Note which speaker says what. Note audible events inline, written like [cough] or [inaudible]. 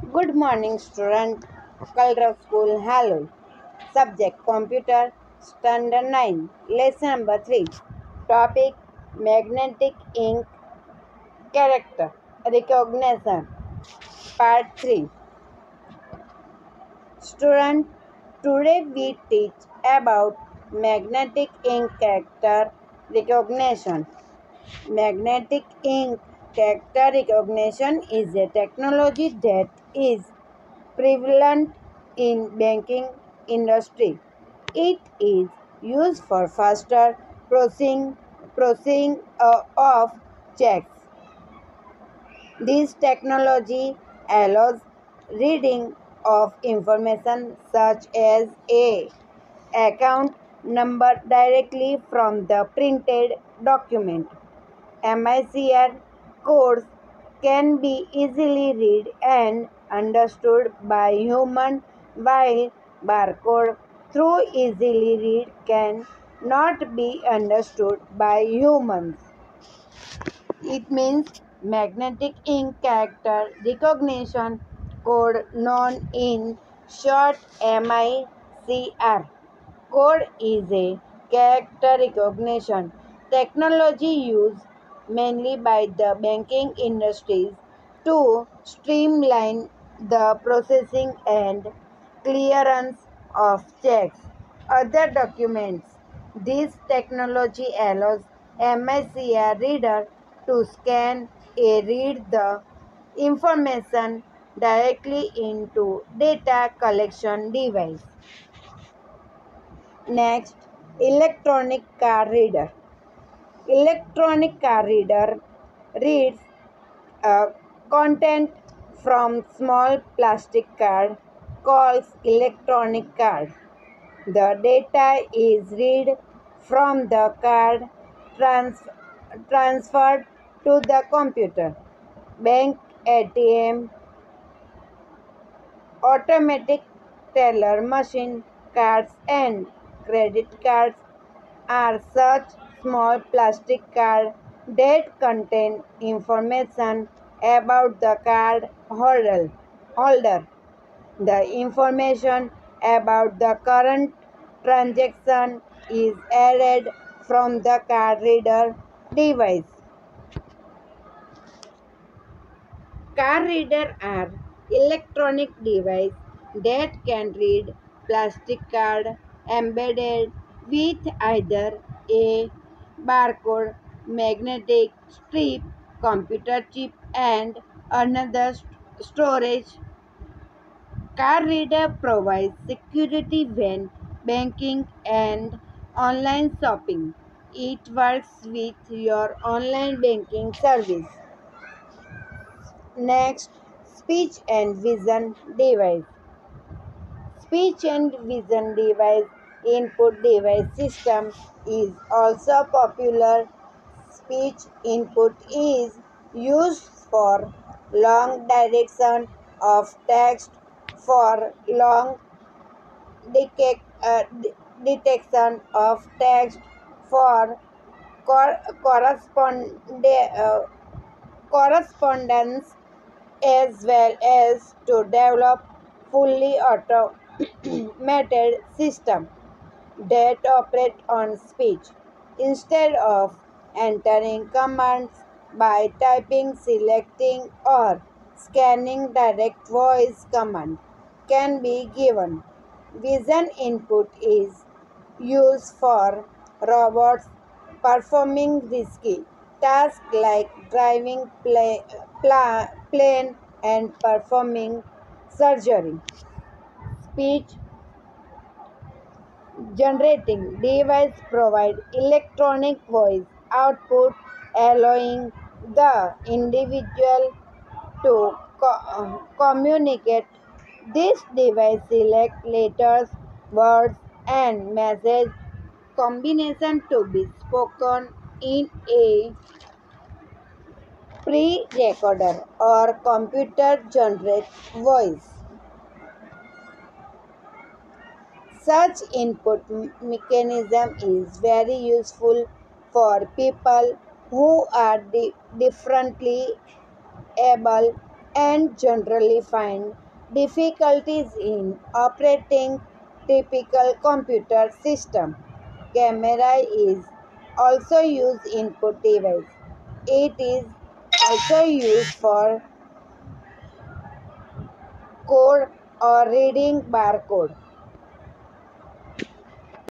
Speaker 1: Good morning, student. Kalarav School, Halol. Subject Computer, Standard 9, Lesson number 3. Topic Magnetic Ink Character Recognition, Part 3. Student, today we teach about magnetic ink character recognition. Magnetic ink character recognition is a technology that is prevalent in banking industry. It is used for faster processing, processing uh, of checks. This technology allows reading of information such as a account number directly from the printed document. MICR codes can be easily read and understood by human while barcode through easily read can not be understood by humans. It means magnetic ink character recognition code known in short MICR. Code is a character recognition technology used mainly by the banking industries to streamline the processing and clearance of checks, other documents. This technology allows MICR reader to scan a read the information directly into data collection device. Next, electronic card reader. Electronic card reader reads uh, content from small plastic card called electronic card. The data is read from the card trans- transferred to the computer. Bank ATM, automatic teller machine, cards and credit cards are such small plastic card that contain information about the card holder. holder. The information about the current transaction is added from the card reader device. Card reader are electronic device that can read plastic card embedded with either a barcode, magnetic strip, computer chip and another st- storage. Card reader provides security when banking and online shopping. It works with your online banking service. Next, speech and vision device. Speech and vision device input device system is also popular. Speech input is used for long direction of text for long decay, uh, detection of text for cor- correspond- uh, correspondence as well as to develop fully automated [clears throat] system that operate on speech instead of entering commands by typing selecting or scanning direct voice command can be given vision input is used for robots performing risky tasks like driving pla- pla- plane and performing surgery. Speech generating device provide electronic voice output allowing the individual to co- communicate. This device select letters, words and message combination to be spoken in a pre-recorder or computer generate voice. Such input mechanism is very useful for people who are di- differently able and generally find difficulties in operating typical computer system. Camera is also used input device. It is also used for code or reading barcode.